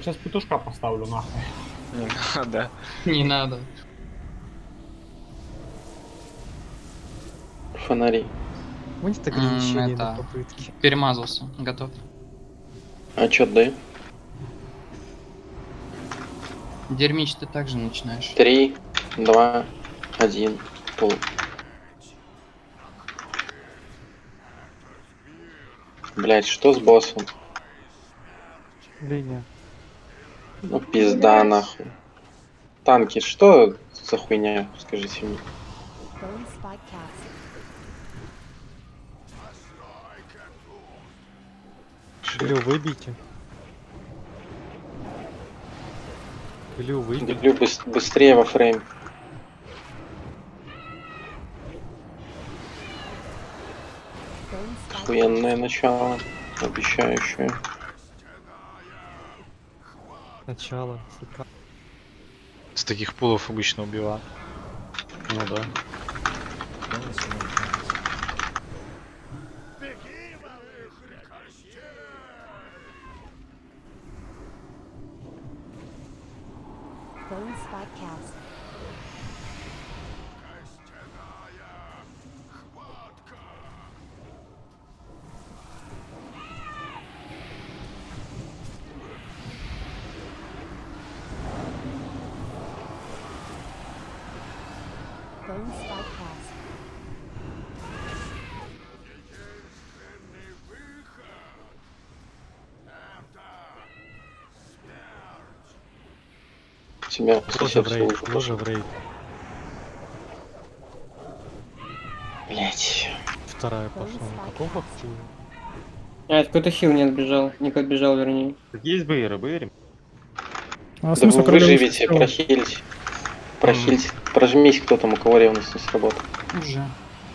Сейчас петушка поставлю нахуй. Не надо. Не надо. Фонари. Будет ограничение на это- попытки. Перемазался. Готов. А чё дай? Дермич ты также начинаешь. Три, два, один, пол. Блять, что с боссом? Линия. Ну пизда нахуй. Танки, что за хуйня, скажите мне? Глю выбейте. Глю выбей. Люблю быс- быстрее во фрейм. Охуенное начало. Обещающее. Начало. сука. С таких пулов обычно убивают. Ну да. Bone spot cast. Bone spot cast. Тебя Тоже в рейд. Тоже в рейд. Блять. Вторая пошла. На активе? А, это какой-то хил не отбежал. Не отбежал, вернее. Так есть БР, БР. А Да вы выживете, всего? прохилите. Прохилите. Прожмись, кто там, у кого ревность не сработал. Уже.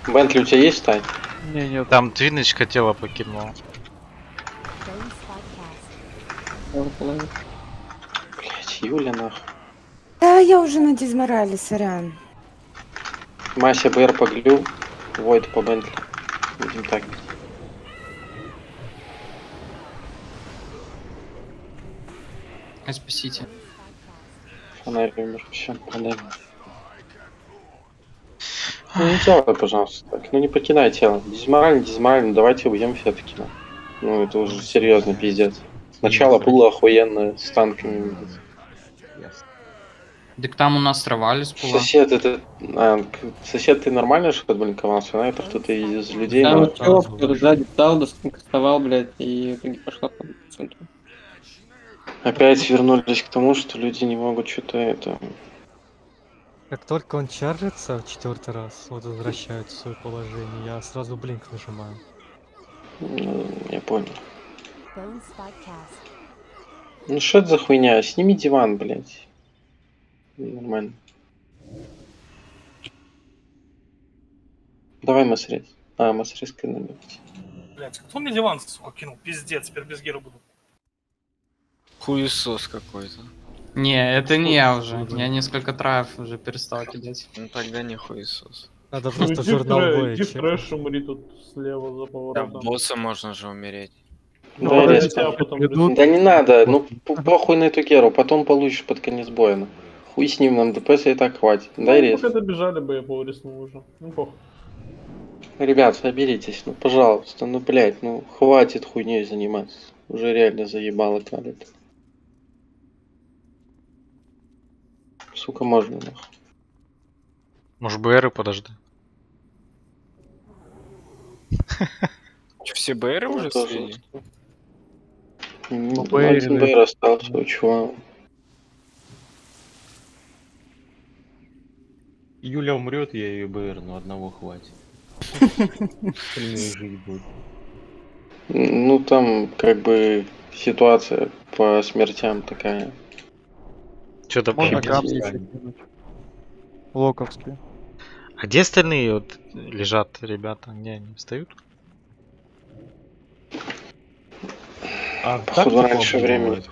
Бентли, у тебя есть стать? Не, не, там твиночка тело покинула. Блять, Юля нахуй. Да, я уже на дизморале, сорян. Мася БР по глю, Войд по Бентли. Будем так. Ай, спасите. Фонарь умер. Все, продаем. Ну не делай, пожалуйста, так. Ну не покидай тело. Дизморально, дизморально, давайте убьем все-таки. Ну это уже серьезно, пиздец. Начало было охуенное с танками. Так там у нас срывали с пула. Сосед, это... а, сосед, ты нормально что отблинковался? Это кто-то из людей? Там вот чувак, сзади встал, достанковал, блядь, и в итоге пошла по центру. Опять вернулись к тому, что люди не могут что-то это... Как только он чаржится в четвертый раз, вот возвращается в свое положение, я сразу блинк нажимаю. ну, я понял. Ну что это за хуйня? Сними диван, блядь. Нормально. Давай масрез. А, масрез набить. Блять, кто мне диван, сука, кинул? Пиздец, теперь без гера буду. Хуесос какой-то. Не, это не я уже. Я несколько траев уже перестал кидать. Ну тогда не хуесос. Надо просто журнал боя Иди трэш, умри тут слева за Да, поворотом. босса можно же умереть. Ну, Да, потом рисуют. Да не надо, ну похуй на эту геру, потом получишь под конец боя. ну. Хуй с ним, нам ДПС и так хватит. Дай Ну, рез. Пока добежали бы, я бы рискнул уже. Ну, похуй. Ребят, соберитесь, ну пожалуйста, ну блять, ну хватит хуйней заниматься. Уже реально заебало калит. Сука, можно нахуй. Может БРы подожди. Че, все БРы Ну, уже слили? Ну, да. Бэйр остался у чувака. Юля умрет, я ее БР, но одного хватит. Остальные жить будут. Ну там как бы ситуация по смертям такая. Что-то Можно. Локовские. А где остальные вот лежат ребята? Где они встают? А Походу, раньше времени бывает?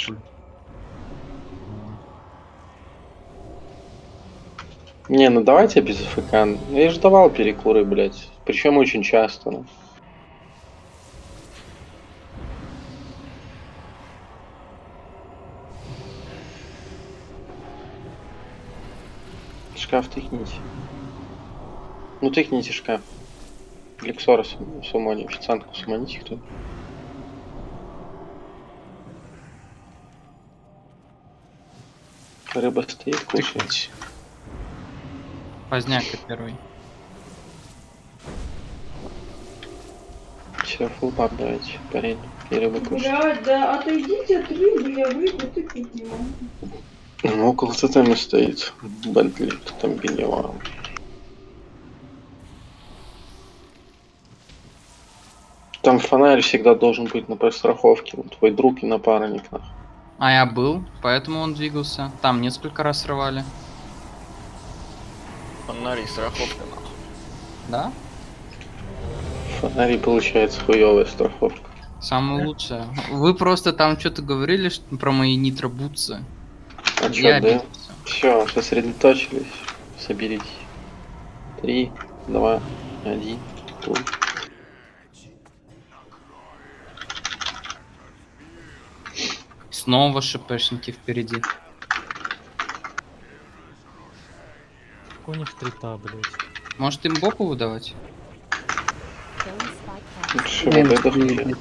Не, ну давайте без АФК. Ну, я же давал перекуры, блядь. Причем очень часто. Ну. Шкаф тыкните. Ну тыкните шкаф. Лексора сумони, официантку сумоните кто -то. Рыба стоит, кушать. Поздняк первый. Все, фулбап давайте, парень. И рыбу кушать. Блядь, да отойдите от рыбы, я рыбу тыкать не могу. Ну, около тотема стоит. Бентли, там бенева. Там фонарь всегда должен быть на подстраховке. Он твой друг и напарник. А я был, поэтому он двигался. Там несколько раз срывали. Фонари, страховка нахуй. Да? Фонари получается хуевая страховка. Самое лучшее. Вы просто там что-то говорили что- про мои нитробутсы. А Я чё, да? обиделся. Все, сосредоточились. Соберитесь. Три, два, один. пул. Снова шипешники впереди. У них трита, блядь. Может им боку выдавать? Что, вот это хуйня.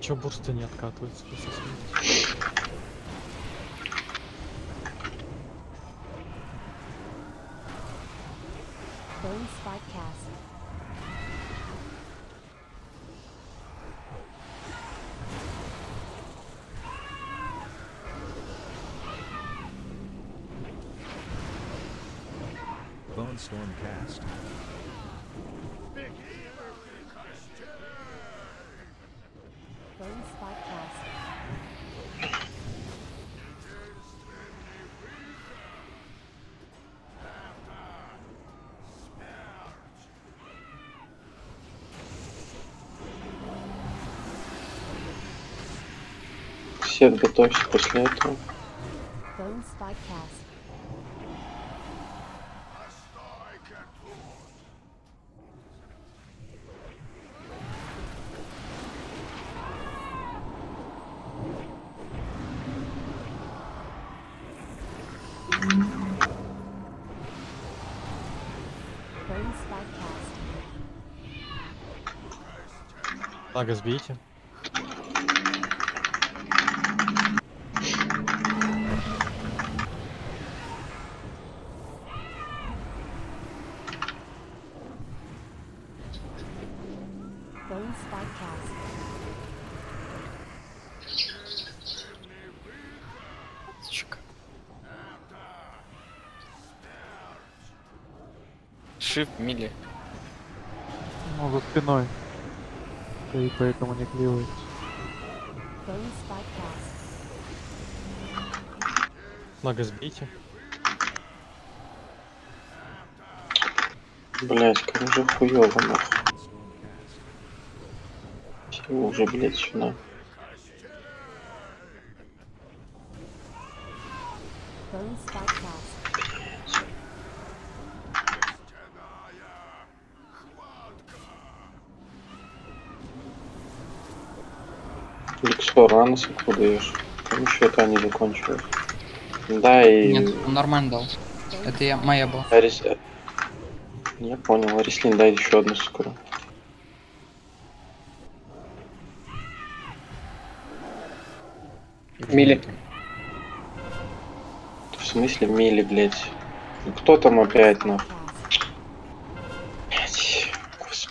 Чё бурсты не откатываются? Bone spot cast. Bone Storm cast. Bone spot cast. Сет готовься после этого. Bone spot cast. Bone spot cast. Ага, сбейте. Bone spot cast. Shift мили. Ну, за спиной. И поэтому не cast. Мага сбейте. Блять, как же хуёво нахуй. Все уже, блять, сюда. Bone spot cast. Лексор, рано сыку даешь. Там еще это не закончилось. Да, и... Нет, он нормально дал. Это я, моя была. Арис... Я понял, Арислин, дай еще одну скоро. Мили. В смысле мили, блять? Ну кто там опять, нахуй? Cast.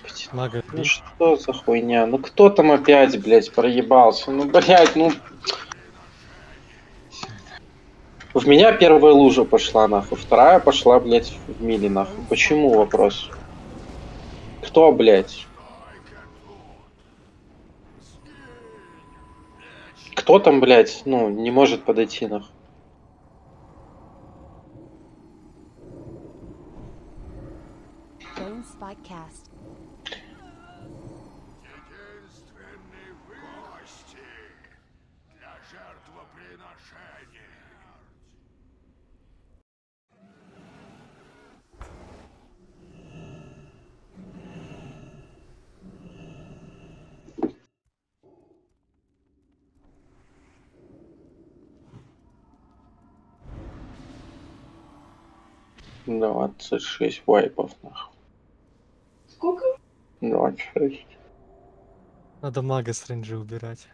Блять, господи. Мага Ну что за хуйня? Ну кто там опять, блять, проебался? Ну, блять, ну... В меня первая лужа пошла, нахуй. Вторая пошла, блять, в мили, нахуй. Почему вопрос? Кто, блять? Кто там, блять, ну, не может подойти, нахуй? Bone spot cast. 26 вайпов, нахуй. Сколько? 26. Надо мага с рейнджи убирать.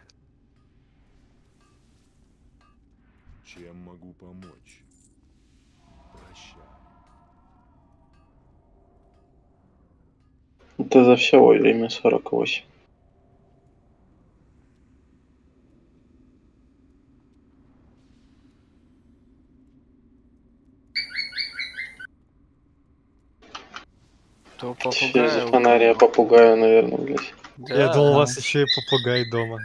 Чем могу помочь? Прощай. Это за все время 48. То Все за фонаря попугаю, наверное, блядь. Я думал, у вас еще и попугай дома.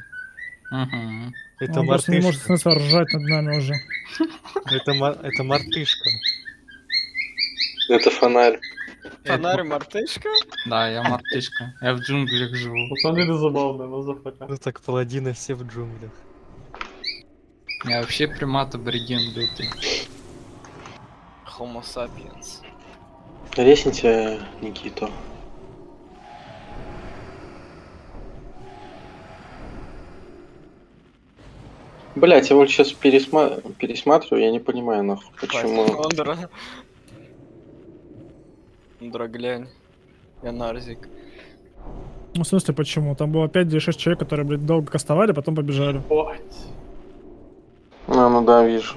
Мгм. Это Он просто не может мартышка. с нас ржать над нами уже. Это, это мартышка. Это фонарь. Фонарь мартышка? Да, я мартышка. Я в джунглях живу. На самом деле забавно, но зафака. Ну так паладины все в джунглях. Я вообще примат абориген лютый. Homo sapiens. Ресните Никиту. Блять, я вот сейчас пересма... пересматриваю, я не понимаю, нахуй, почему... Ондра. Ондра, глянь. Я Нарзик. Ну, в смысле, почему? Там было 5-6 человек, которые, блядь, долго кастовали, потом побежали. А, ну да, вижу.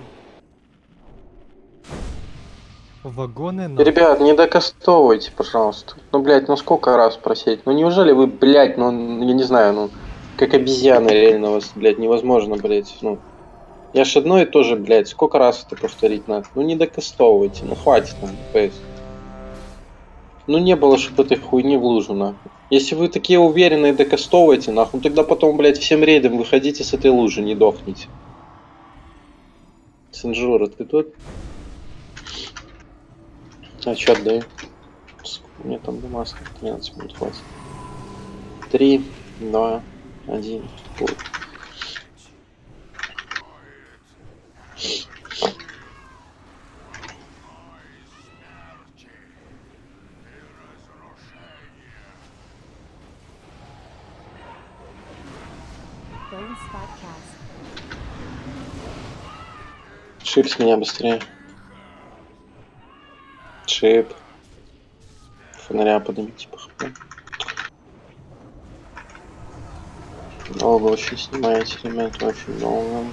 Вагоны на... Ребят, не докастовывайте, пожалуйста. Ну, блядь, ну сколько раз просить? Ну неужели вы, блядь, ну, я не знаю, ну, как обезьяны реально вас, блядь, невозможно, блядь, ну. Я ж одно и то же, блядь, сколько раз это повторить надо? Ну не докастовывайте, ну хватит нам, ПС. Ну не было, чтобы этой хуйни в лужу, нахуй. Если вы такие уверенные докастовываете, нахуй, ну, тогда потом, блядь, всем рейдом выходите с этой лужи, не дохните. Сенжура, ты тут? А? Сколько у меня там бумажка? 13 минут хватит. 3, 2, 1. Вот. Bones Podcast. Шип с меня быстрее. Шип. Фонаря поднимите по хп. Долго очень снимаете, ребят, очень долго.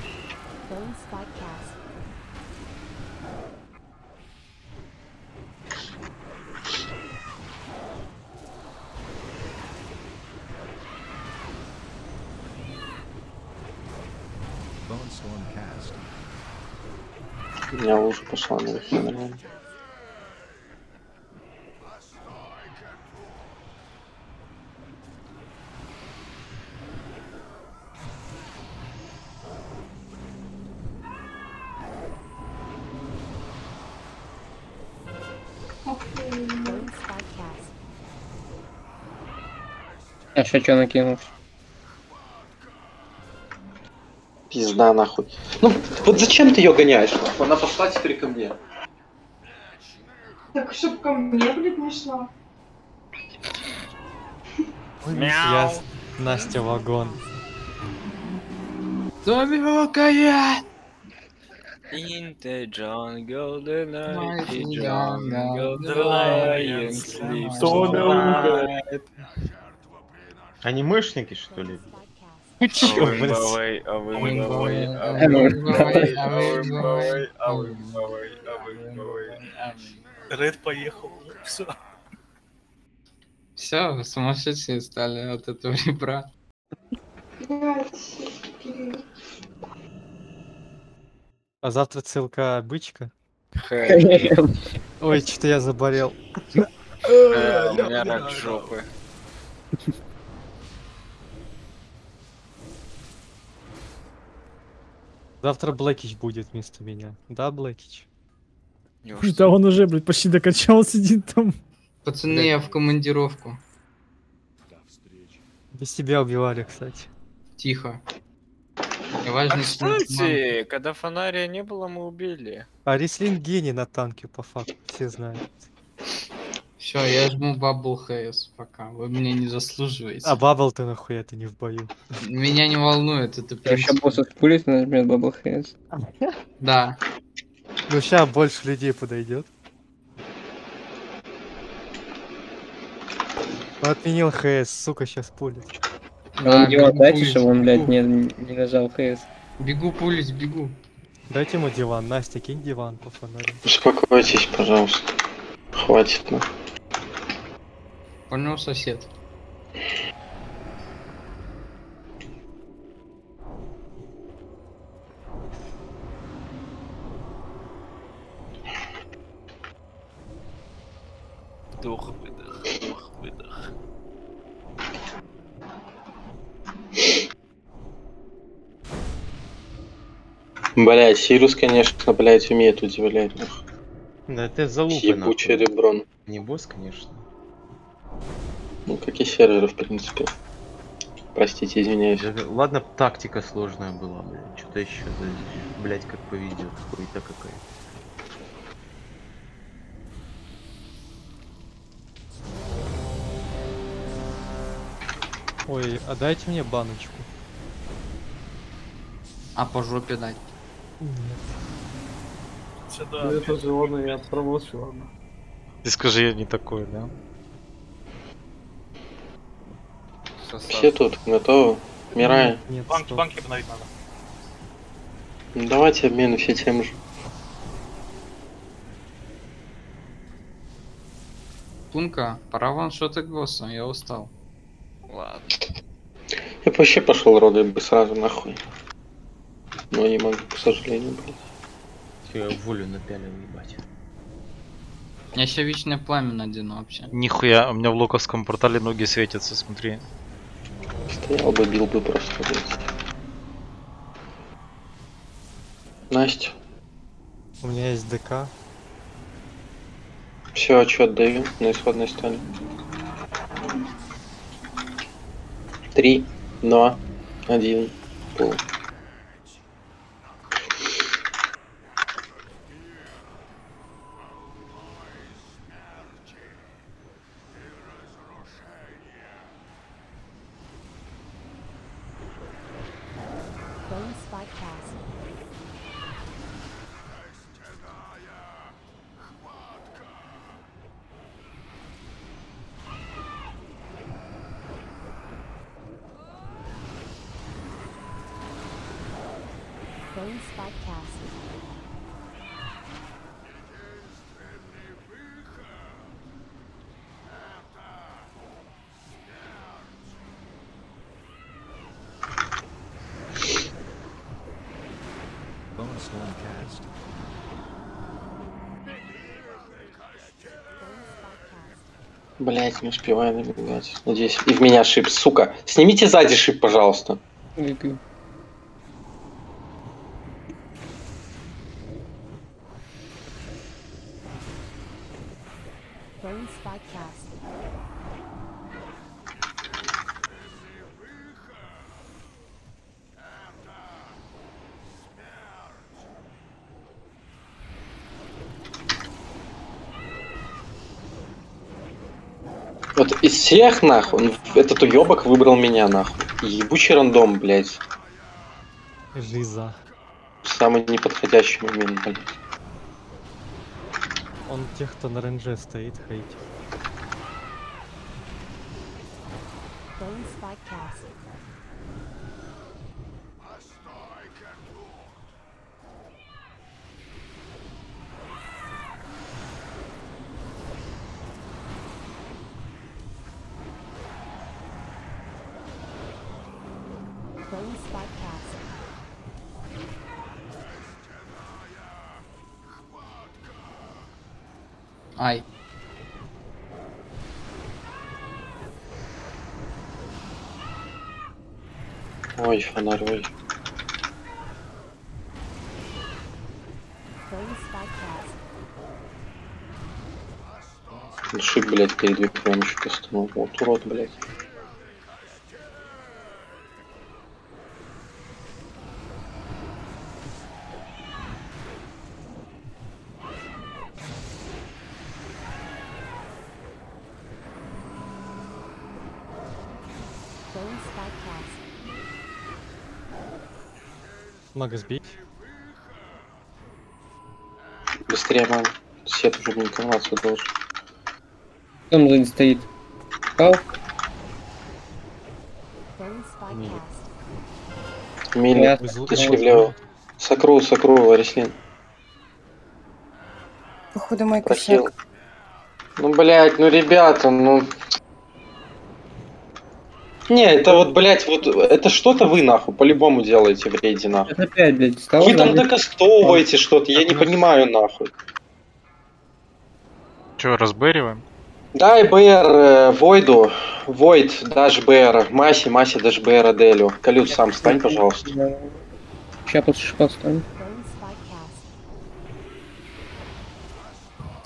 У меня лужа пошла наверх, нормально. Еще что накинул? Пизда нахуй. Ну, вот зачем ты ее гоняешь? Она пошла теперь ко мне. Так, чтоб ко мне, блядь, не шла. Я... Настя вагон. Замёкает! In the jungle, the night, the jungle, the lion sleeps. Анимешники, что ли? Чё, блядь? Ред поехал. Все. Все, сумасшедшие стали от этого ребра. А завтра целка бычка. Ой, что-то я заболел. э, у меня рак жопы. Завтра Блэкич будет вместо меня. Да, Блэкич? Да он уже, блядь, почти докачал, сидит там. Пацаны, я в командировку. Без тебя убивали, кстати. Тихо. А Неважно, что кстати, когда фонария не было, мы убили. А Рислин гений на танке, по факту, все знают. Все, я жму бабл хс пока. Вы меня не заслуживаете. А бабл ты нахуя ты не в бою. Меня не волнует, это прям. Сейчас босса спулит, нажмет бабл хс. Да. Ну сейчас больше людей подойдет. Ну, отменил хс, сука, сейчас пулит. Да, он его дайте, чтобы он, блядь, не, не нажал хс. Бегу пулить, бегу. Дайте ему диван, Настя, кинь диван по фонарю. Успокойтесь, пожалуйста. Хватит, ну. Понял сосед. Вдох, выдох, вдох, выдох. Блять, Сирус, конечно, блять, умеет удивлять. Да это залупы Ебучий реброн. Не босс, конечно. Ну, как и сервер, в принципе. Простите, извиняюсь. Ладно, тактика сложная была, блядь. Что-то еще, да, блядь, как поведет. Хуйта какая. Ой, а дайте мне баночку. А по жопе дать. Нет. Сюда. Это же ладно, я промолчу, ладно. Ты скажи, я не такой, да? Все тут готовы? Мирай. Нет, Банки, стоп. банки обновить надо. Ну, Давайте обмены все тем же. Пунка, пора ваншотать босса, я устал. Ладно. Я бы вообще пошел роды бы сразу нахуй. Но не могу, к сожалению, блядь. Всё, я волю напялил, ебать. Я еще вечное пламя надену вообще. Нихуя, у меня в локовском портале ноги светятся, смотри. Стоял бы, бил бы просто, блядь. Настя, У меня есть ДК. все, отчет даю на исходной стороне. Три, два, один, пол. Bone Spot Cast. Bone Spot Cast. Bone Storm Cast. Блять, не успеваю набегать. Надеюсь. И в меня шип, сука. Снимите сзади шип, пожалуйста. Bone Spot Cast. Вот из всех, нахуй, он- этот уебок выбрал меня, нахуй. Ебучий рандом, блять. Жиза. Самый неподходящий момент, блядь. Он тех, кто на ренже стоит, хейтит. Ай. Ой, фонарь, ой. Bone Spot Cast. Шип, блядь, перед веком еще кастанул. Вот урод, блядь. Bone Spot Cast. Мага сбить. Быстрее, мам. Свет уже мне информацию должен. Там сзади стоит. Шкал. Going spy Мили. cast. Мили, Я- отошли влево. Сокру, сокру, Варислин. Походу мой косяк. Ну, блядь, ну, ребята, ну... Не, это вот, блядь, вот, это что-то вы, нахуй, по-любому делаете в рейде, нахуй. Это опять, блядь, стало. Вы там забыть. докастовываете что-то, я не понимаю, нахуй. Че, разбериваем? Дай БР э, Войду, Войд, дашь БР, Маси, Маси, дашь БР Аделю. Калют, сам стань, пожалуйста. Сейчас cast.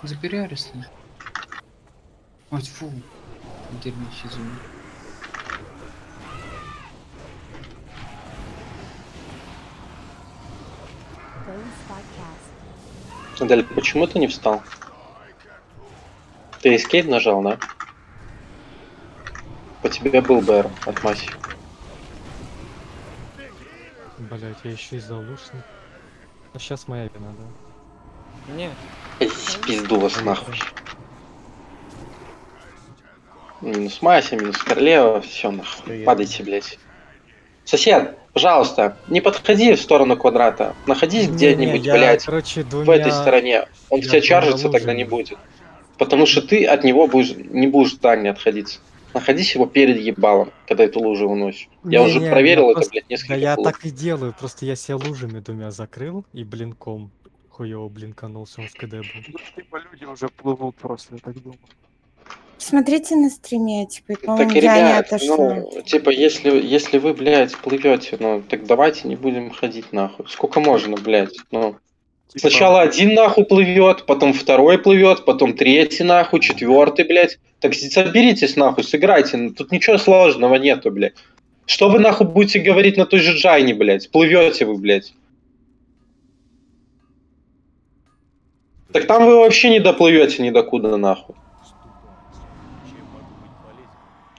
Забери Арисла. Ой, фу. Дерьмище, извини. Адель, почему ты не встал? Ты эскейп нажал, да? По тебе был БР от Маси. Блять, я еще и заулушный. А сейчас моя вина, да? Не. Идите в пизду вас нахуй. Минус Мася, минус Королева, все нахуй. Падайте, блядь. Сосед, пожалуйста, не подходи в сторону квадрата. Находись где-нибудь, я, блядь, короче, в двумя... этой стороне. Он я в тебя чаржится тогда не будет. Потому что ты от него будешь, не будешь в дальне отходиться. Находись его перед ебалом, когда эту лужу выносишь. Я уже Не-не, проверил я это, просто- блядь, несколько Да я так и делаю, просто я себя лужами двумя закрыл и блинком хуёво блинканулся, он в КД был. Типа люди уже плывут просто, я так думаю. Смотрите на стриме, типа, и, Так, не ребят, ну, типа, если, если вы, блядь, плывете, ну, так давайте не будем ходить нахуй. Сколько можно, блядь, ну. Типа, Сначала один нахуй плывет, потом второй плывет, потом третий нахуй, четвертый, блядь. Так соберитесь нахуй, сыграйте. ну, Тут ничего сложного нету, блядь. Что вы нахуй будете говорить на той же Джайне, блядь? Плывете вы, блядь. Так там вы вообще не доплывете ни докуда нахуй.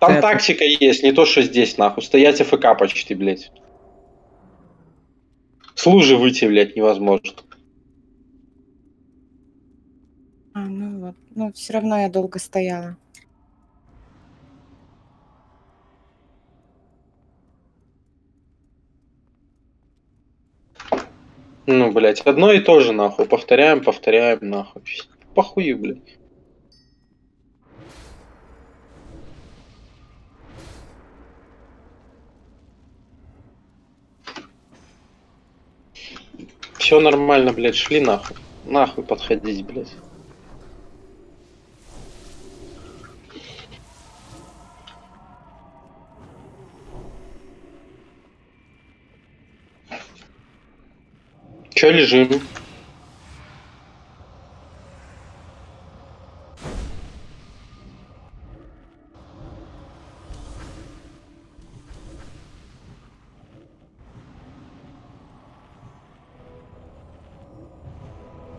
Там Это- тактика есть, не то, что здесь, нахуй. Стоять АФК почти, блядь. С лужи выйти, блядь, невозможно. А, ну вот. Ну, все равно я долго стояла. Ну, блядь, одно и то же, нахуй. Повторяем, повторяем, нахуй. Похуй, блядь. Все нормально, блядь, шли нахуй. Нахуй подходить, блядь. Че лежим?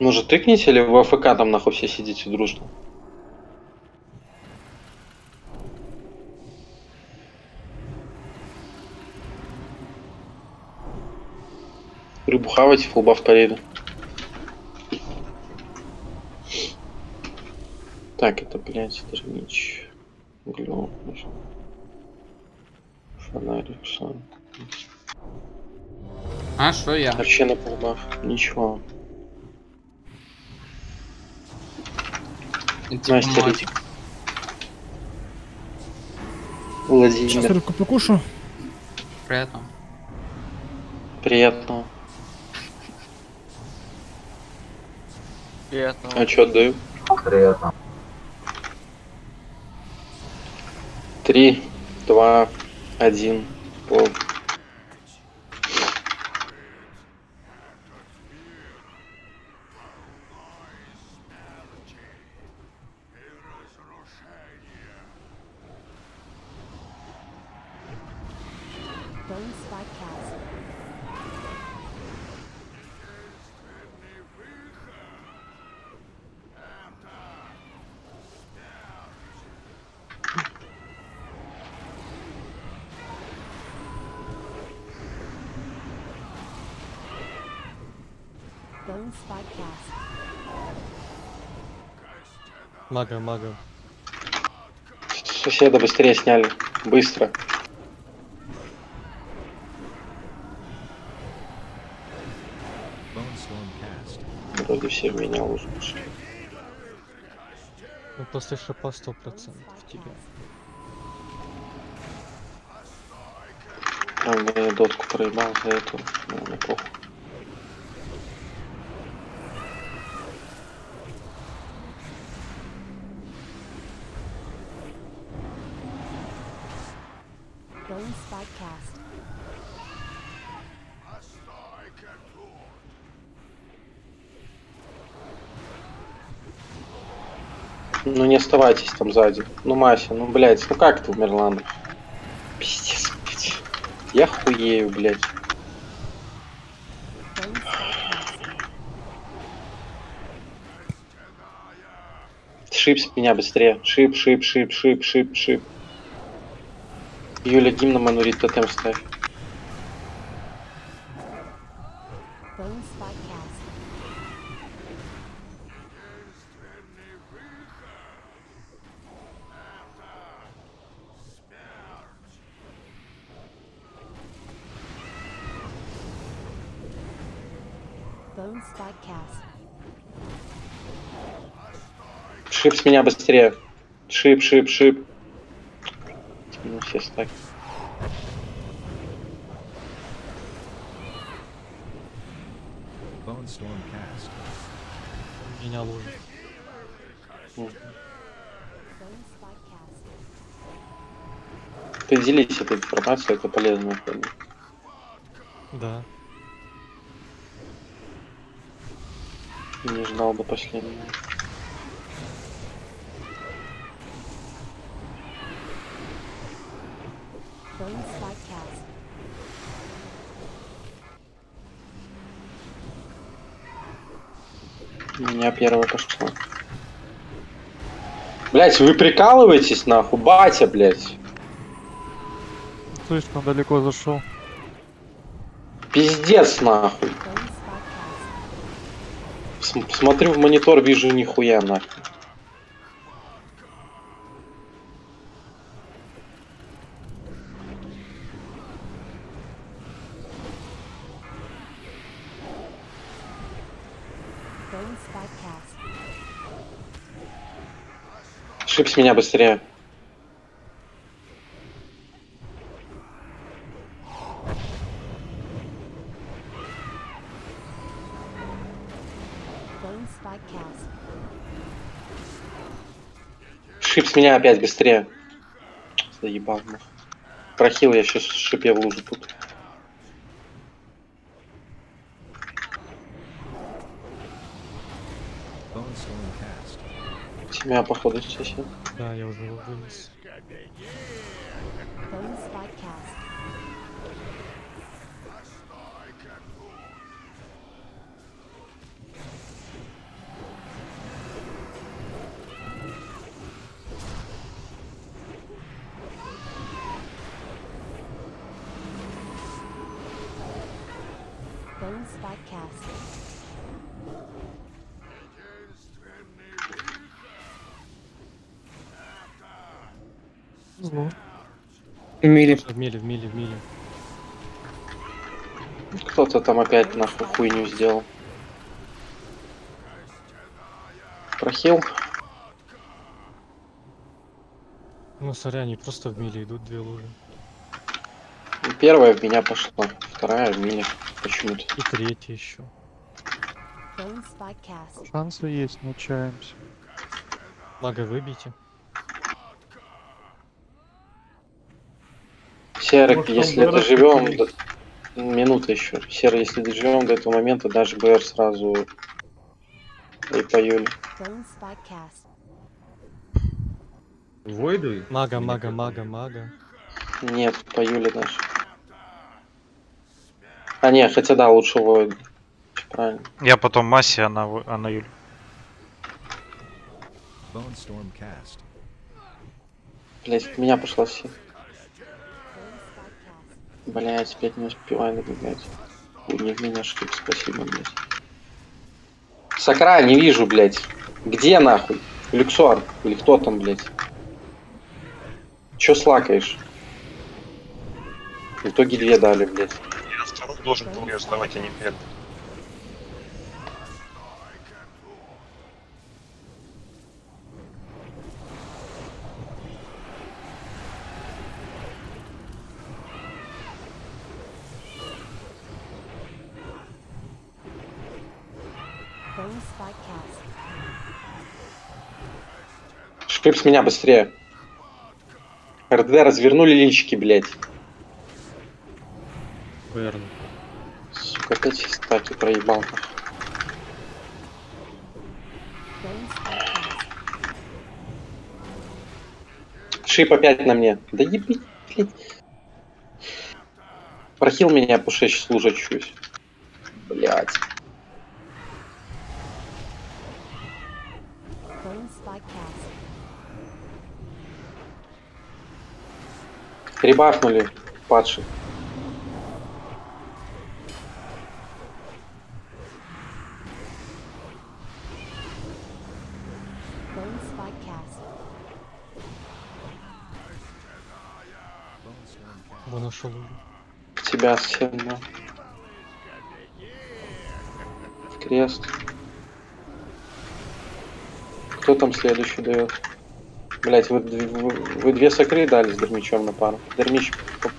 Может тыкните или в АФК там нахуй все сидите дружно? Рыбу хавайте, фулба в пареду. Так, это, блядь, это же нич. Глю. Фонарик, сам. А, что я? Вообще на полбах. Ничего. Типа. Ритик. Сейчас Владимир. рыбку покушу. Приятно. Приятного. Приятно. А что отдаю? Приятно. Три, два, один. Пол. Мага, мага. Соседа быстрее сняли. Быстро. Вроде все в меня уже пошли. Ну, после шипа сто процентов тебя. Правда, я дотку проебал за эту. Ну, не похуй. Bone Spot Cast. Ну не оставайтесь там сзади. Ну, Мася, ну, блядь, ну как ты умерла? Пиздец, блядь. Я хуею, блядь. Шип с меня быстрее. Шип, шип, шип, шип, шип, шип. Юля, гимна манурит тотем ставь. Bone Spot Cast. Bone Spot Cast. Шип с меня быстрее. Шип, шип, шип. Ну, все стаки. Меня лужит. Ты делись этой информацией, это полезно. Да. Не ждал до последнего. У меня первая пошла. Блять, вы прикалываетесь нахуй, батя, блять. Слишком далеко зашел. Пиздец нахуй. Bone Spot Cast. См- смотрю в монитор, вижу нихуя нахуй. Bone Spot Cast. Шип с меня быстрее. Bone Spot Cast. Шип с меня опять быстрее. Заебал. Прохил я сейчас шипе в лужу тут. Тебя походу сейчас. Да, я уже вынес. Bone Spot Cast. Bone Spot Cast. Мили. В миле, в миле, в миле. Кто-то там опять нахуй хуйню сделал. Прохил. Ну, сорян, они просто в миле идут две лужи. Первая в меня пошла, вторая в миле. Почему-то. И третья еще. Шансы есть, но чаемся. Мага выбейте. Серый, Может, если доживем, до- минута еще. Серый, если доживем до этого момента, даже БР сразу и по Юле. Войду? Мага, мага, мага, мага. Нет, по Юле даже. А не, хотя да, лучше Войд. Правильно. Я потом Маси, она, она Юль. Bone Storm cast. Блять, меня пошла все. Блять, опять не успеваю добегать. Хуй, не в меня шип, спасибо, блять. Сакра, не вижу, блять. Где нахуй? Люксор. Или кто там, блять? Чё слакаешь? В итоге две дали, блядь. Должен был ее сдавать, а не cast. Шип с меня быстрее. РД развернули личики, блядь. Берн. Опять стаки проебал. Шип опять на мне. Да еби, блядь. Прохил меня, я сейчас лужачусь. Блядь. Bone spike cast. Ребафнули падших. В крест. Кто там следующий дает? Блять, вы, вы, вы две сокры дали с Дермичом на пару. Дермич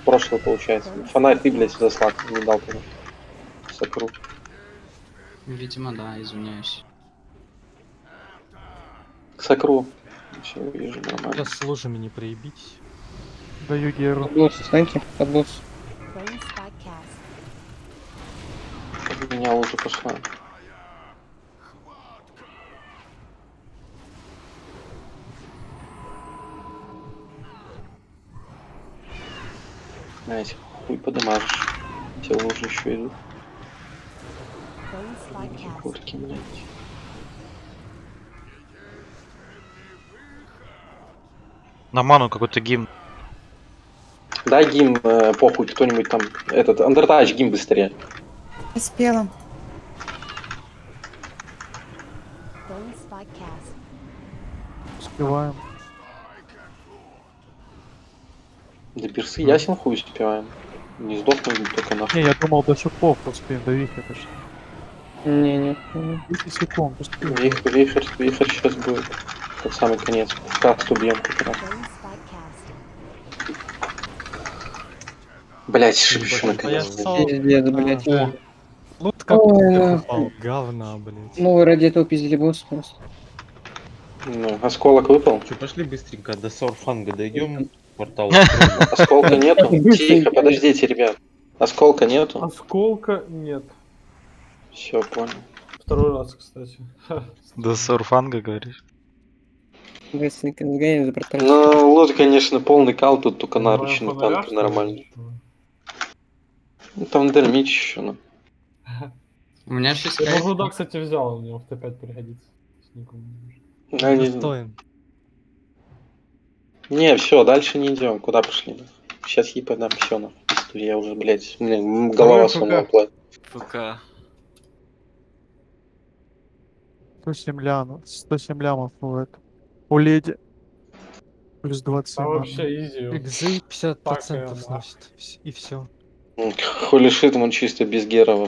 прошлый получается. Фонарь ты, блядь, заслал, не дал тебе. Сокру. Видимо, да, извиняюсь. Сокру. Все, вижу, нормально. Сейчас с лужами не проебитесь. Даю Геру. Подбос, встаньте, подбос. Bone spike cast. У меня лужа пошла. Знаете, хуй подымажешь. Все лужи еще идут. Курки, блядь. На ману какой-то гимн. Дай гим, э, похуй, кто-нибудь там. Этот, Андертач, гим быстрее. Успела. Успеваем. До персы ясен хуй успеваем. Не сдохнем только на Не, я думал до шипов успеем, до вихря почти. Не, не. 10 секунд успеем. Вихрь, вихрь, вихрь сейчас будет. Как самый конец. Каст убьем как раз. Блять, шип еще наконец. Пиздец, блядь. Как Ой, попал, говна, блядь. Ну, вы ради этого пиздили босс просто. Ну, осколок выпал. Че, пошли быстренько до Сорфанга дойдем. Портал. Осколка нету. Тихо, подождите, ребят. Осколка нету. Осколка нет. Все, понял. Второй раз, кстати. До Сурфанга, говоришь? Быстренько сгоняем за портал. Ну, лот, конечно, полный кал, тут только Думаю, наручный фонаря, танк нормальный. Ну, там Дермич еще, ну. У меня 6 Я бы Руда, кстати, взял, у него в Т5 пригодится. Никому не Достоин. Не, все, дальше не идем. Куда пошли? Сейчас ей подам все на. Я уже, блядь, у меня голова сломала. пока. платит. Пока. 107 лямов, 107 лямов это. У леди. Плюс 20. А вообще изи. Экзы 50% Так, э, сносит. И все. Холи шит, он чисто без герова.